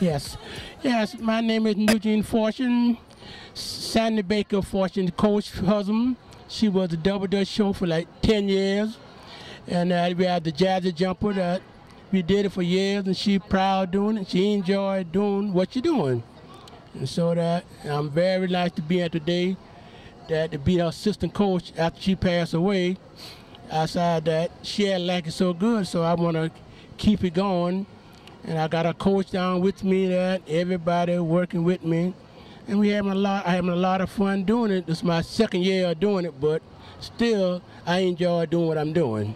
Yes. Yes, my name is Eugene Fortune. Sandy Baker Fortune, coach husband. She was a double dutch show for like 10 years. And uh, we had the jazzy jumper that we did it for years and she proud doing it. She enjoyed doing what she doing. And so that I'm very nice to be here today that to be her assistant coach after she passed away. Outside that, she had like it so good, so I want to keep it going. And I got a coach down with me that everybody working with me. And we having a lot I having a lot of fun doing it. This is my second year of doing it, but still I enjoy doing what I'm doing.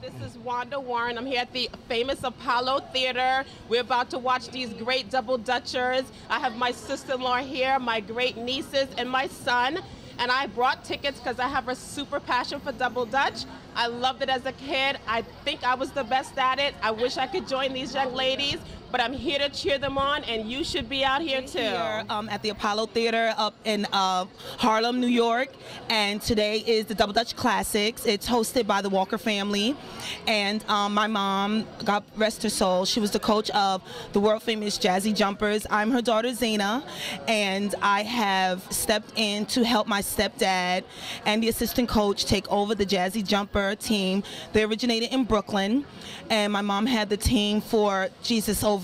This is Wanda Warren. I'm here at the famous Apollo Theater. We're about to watch these great double dutchers. I have my sister-in-law here, my great nieces, and my son. And I brought tickets because I have a super passion for double dutch. I loved it as a kid. I think I was the best at it. I wish I could join these young ladies, but I'm here to cheer them on, and you should be out here too. Here um, at the Apollo Theater up in uh, Harlem, New York, and today is the Double Dutch Classics. It's hosted by the Walker family, and um, my mom, God rest her soul, she was the coach of the world famous Jazzy Jumpers. I'm her daughter Zana, and I have stepped in to help my stepdad and the assistant coach take over the Jazzy Jumper team. They originated in Brooklyn, and my mom had the team for Jesus over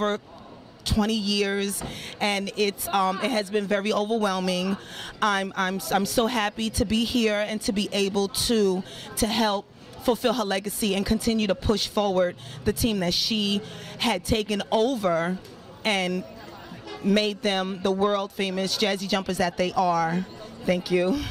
20 years and it's um, it has been very overwhelming. I'm, I'm I'm so happy to be here and to be able to to help fulfill her legacy and continue to push forward the team that she had taken over and made them the world famous jazzy jumpers that they are. Thank you